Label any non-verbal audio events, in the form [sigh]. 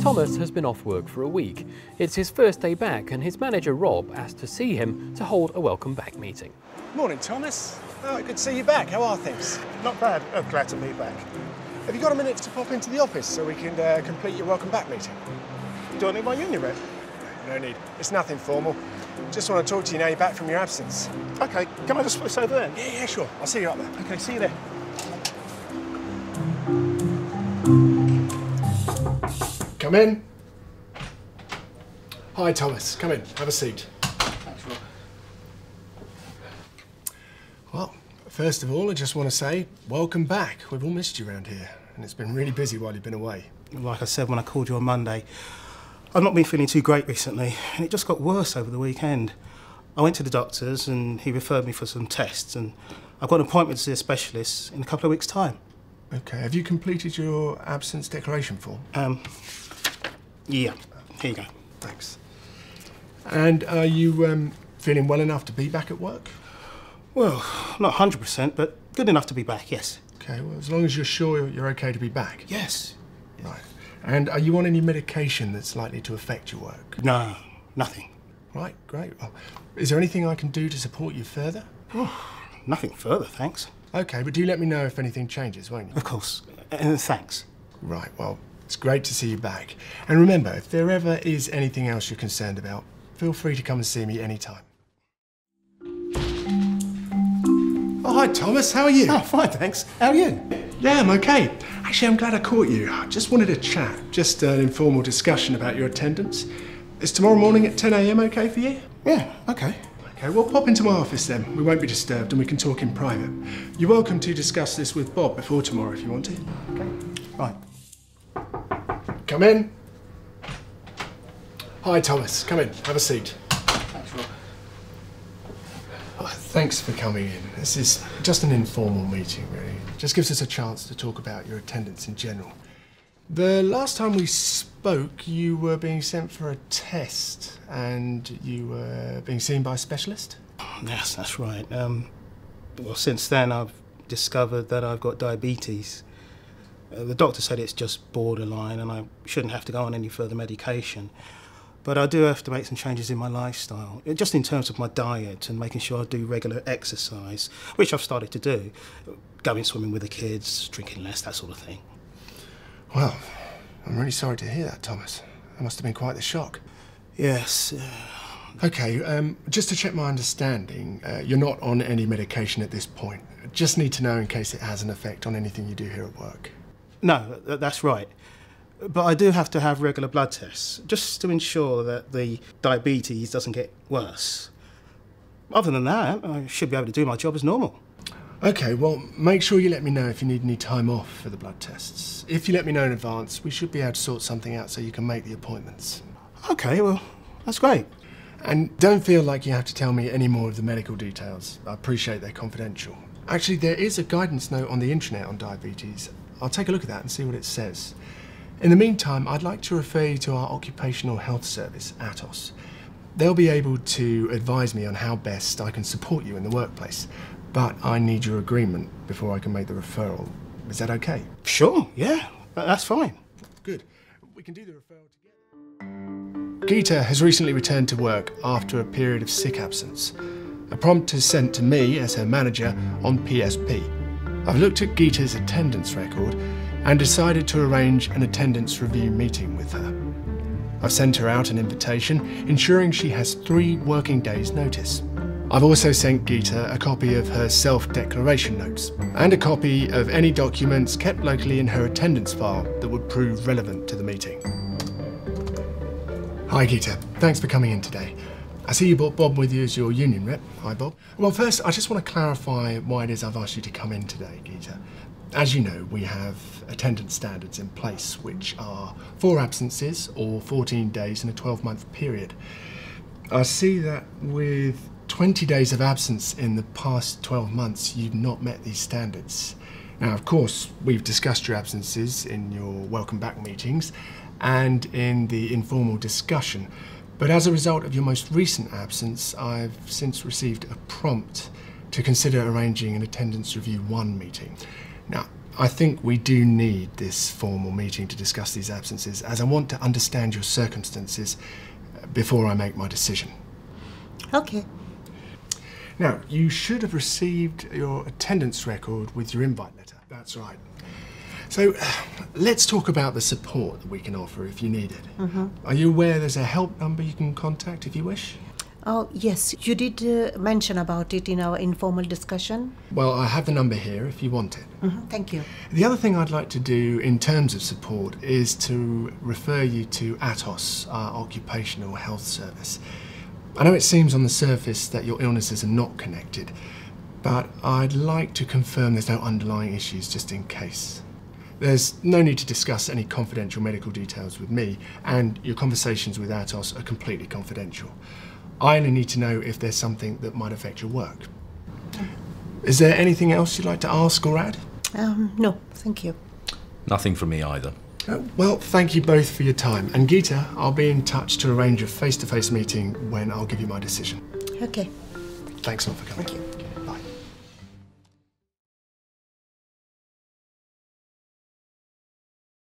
Thomas has been off work for a week. It's his first day back and his manager Rob asked to see him to hold a welcome back meeting. Morning, Thomas. Oh, good to see you back. How are things? Not bad. Oh, glad to be back. Have you got a minute to pop into the office so we can uh, complete your welcome back meeting? Do I need my union rep? No need. It's nothing formal. Just want to talk to you now you're back from your absence. Okay, can I just switch over there? Yeah, yeah, sure. I'll see you up there. Okay, see you there. Come in. Hi, Thomas. Come in. Have a seat. Thanks, Rob. Well, first of all, I just want to say welcome back. We've all missed you around here, and it's been really busy while you've been away. Like I said when I called you on Monday, I've not been feeling too great recently, and it just got worse over the weekend. I went to the doctor's and he referred me for some tests, and I've got an appointment to see a specialist in a couple of weeks' time. Okay. Have you completed your absence declaration form? Um, yeah, here you go. Thanks. And are you um, feeling well enough to be back at work? Well, not 100%, but good enough to be back, yes. Okay. Well, as long as you're sure you're okay to be back. Yes. Right. And are you on any medication that's likely to affect your work? No, nothing. Right. Great. Well, is there anything I can do to support you further? Nothing further, thanks. Okay, but do let me know if anything changes, won't you? Of course. Uh, thanks. Right, well, it's great to see you back. And remember, if there ever is anything else you're concerned about, feel free to come and see me anytime. Oh, hi, Thomas. How are you? Oh, fine, thanks. How are you? Yeah, I'm okay. Actually, I'm glad I caught you. I just wanted to chat, just an informal discussion about your attendance. Is tomorrow morning at 10 a.m. okay for you? Yeah, okay. Okay, well, pop into my office then. We won't be disturbed and we can talk in private. You're welcome to discuss this with Bob before tomorrow if you want to. Okay. Right. Come in. Hi, Thomas. Come in. Have a seat. Thanks, Rob. Oh, thanks for coming in. This is just an informal meeting, really. Just gives us a chance to talk about your attendance in general. The last time we spoke, you were being sent for a test and you were being seen by a specialist? Yes, that's right. Um, well, since then, I've discovered that I've got diabetes. Uh, the doctor said it's just borderline and I shouldn't have to go on any further medication. But I do have to make some changes in my lifestyle, uh, just in terms of my diet and making sure I do regular exercise, which I've started to do. Going swimming with the kids, drinking less, that sort of thing. Well, I'm really sorry to hear that, Thomas. That must have been quite the shock. Yes, uh, Okay, um, just to check my understanding, uh, you're not on any medication at this point. Just need to know in case it has an effect on anything you do here at work. No, that's right. But I do have to have regular blood tests, just to ensure that the diabetes doesn't get worse. Other than that, I should be able to do my job as normal. Okay, well, make sure you let me know if you need any time off for the blood tests. If you let me know in advance, we should be able to sort something out so you can make the appointments. Okay, well, that's great. And don't feel like you have to tell me any more of the medical details. I appreciate they're confidential. Actually, there is a guidance note on the internet on diabetes. I'll take a look at that and see what it says. In the meantime, I'd like to refer you to our occupational health service, ATOS. They'll be able to advise me on how best I can support you in the workplace. But I need your agreement before I can make the referral. Is that okay? Sure, yeah, that's fine. Good. We can do the referral together. Geeta has recently returned to work after a period of sick absence. A prompt is sent to me as her manager on PSP. I've looked at Geeta's attendance record and decided to arrange an attendance review meeting with her. I've sent her out an invitation, ensuring she has three working days' notice. I've also sent Geeta a copy of her self declaration notes and a copy of any documents kept locally in her attendance file that would prove relevant to the meeting. Hi, Geeta. Thanks for coming in today. I see you brought Bob with you as your union rep. Hi, Bob. Well, first, I just want to clarify why it is I've asked you to come in today, Geeta. As you know, we have attendance standards in place, which are four absences or 14 days in a 12 month period. I see that with 20 days of absence in the past 12 months, you've not met these standards. Now, of course, we've discussed your absences in your welcome back meetings and in the informal discussion. But as a result of your most recent absence, I've since received a prompt to consider arranging an attendance review one meeting. Now, I think we do need this formal meeting to discuss these absences, as I want to understand your circumstances uh, before I make my decision. Okay. Now, you should have received your attendance record with your invite letter. That's right. So, [sighs] let's talk about the support that we can offer if you need it. Are you aware there's a help number you can contact if you wish? Oh, yes, you did uh, mention about it in our informal discussion. Well, I have the number here if you want it. Mhm, Thank you. The other thing I'd like to do in terms of support is to refer you to ATOS, our occupational health service. I know it seems on the surface that your illnesses are not connected, but I'd like to confirm there's no underlying issues just in case. There's no need to discuss any confidential medical details with me, and your conversations with Atos are completely confidential. I only need to know if there's something that might affect your work. Is there anything else you'd like to ask or add? Um, no, thank you. Nothing from me either. Uh, Well, thank you both for your time. And Geeta, I'll be in touch to arrange a face to face meeting when I'll give you my decision. Okay, Thanks a lot for coming. thank you.